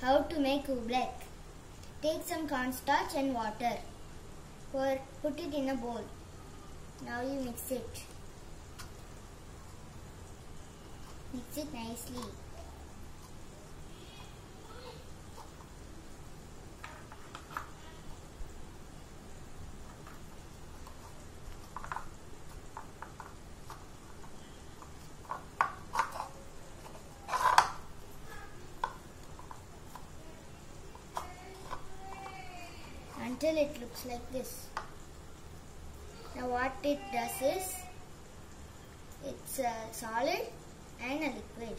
How to make oobleck? Take some cornstarch and water. Pour, put it in a bowl. Now you mix it. Mix it nicely. Until it looks like this. Now what it does is, it's a solid and a liquid.